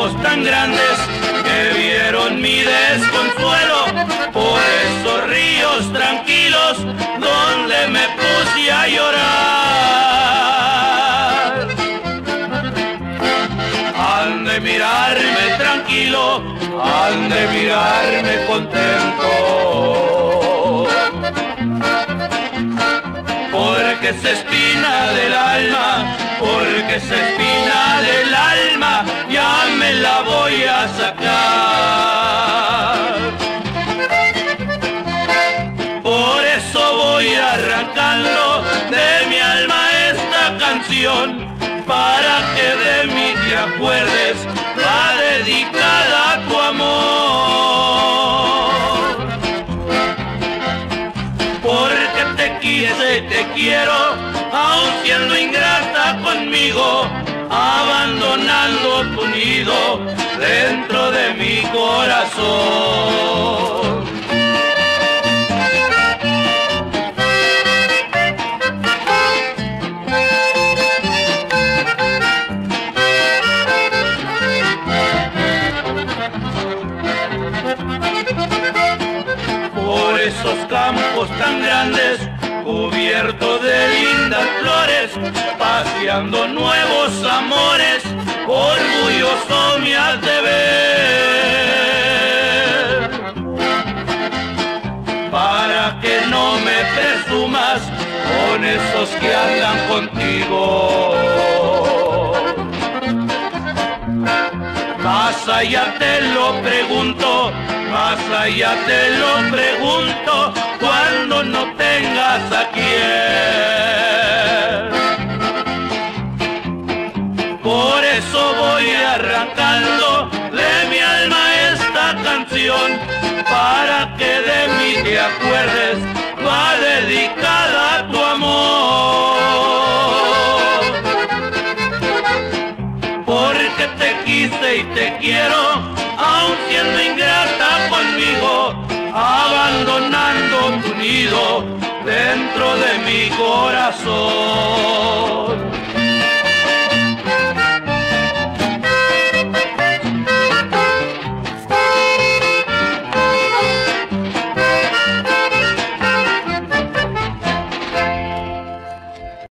campos tan grandes que vieron mi desconsuelo, por esos ríos tranquilos donde me puse a llorar. Han de mirarme tranquilo, han de mirarme contento. porque se espina del alma, porque se espina del sacar. Por eso voy arrancando de mi alma esta canción, para que de mí te acuerdes, va dedicada a tu amor. Porque te quise y te quiero, aun siendo ingrata dentro de mi corazón. por esos campos tan grandes, cubiertos de lindas flores, paseando nuevos amores, me has de ver. Para que no me presumas con esos que andan contigo. Más allá te lo pregunto, más allá te lo pregunto, cuando no tengas a quien. Eso voy arrancando de mi alma esta canción, para que de mí te acuerdes, va dedicada a tu amor. porque te quise y te quiero, aun siendo ingrata conmigo, abandonando tu nido dentro de mi corazón.